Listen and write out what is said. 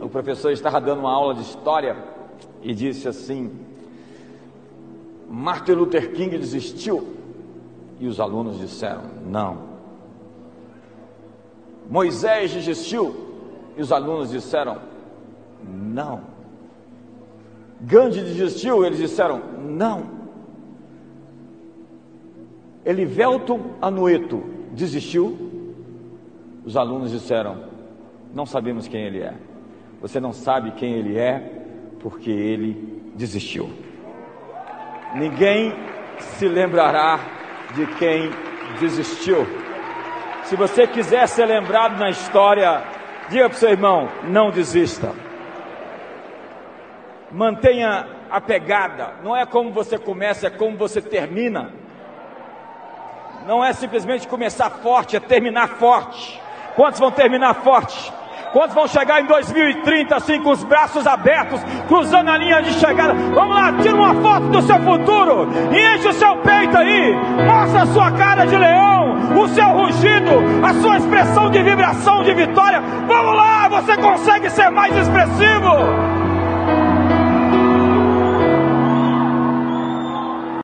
o professor estava dando uma aula de história e disse assim: Martin Luther King desistiu. E os alunos disseram: Não. Moisés desistiu. E os alunos disseram: Não. Gandhi desistiu. Eles disseram: Não. Elivelton Anueto desistiu? Os alunos disseram: Não sabemos quem ele é. Você não sabe quem ele é porque ele desistiu. Ninguém se lembrará de quem desistiu. Se você quiser ser lembrado na história, diga para o seu irmão: não desista. Mantenha a pegada. Não é como você começa, é como você termina não é simplesmente começar forte, é terminar forte. Quantos vão terminar forte? Quantos vão chegar em 2030 assim com os braços abertos, cruzando a linha de chegada? Vamos lá, tira uma foto do seu futuro enche o seu peito aí. Mostra a sua cara de leão, o seu rugido, a sua expressão de vibração de vitória. Vamos lá, você consegue ser mais expressivo.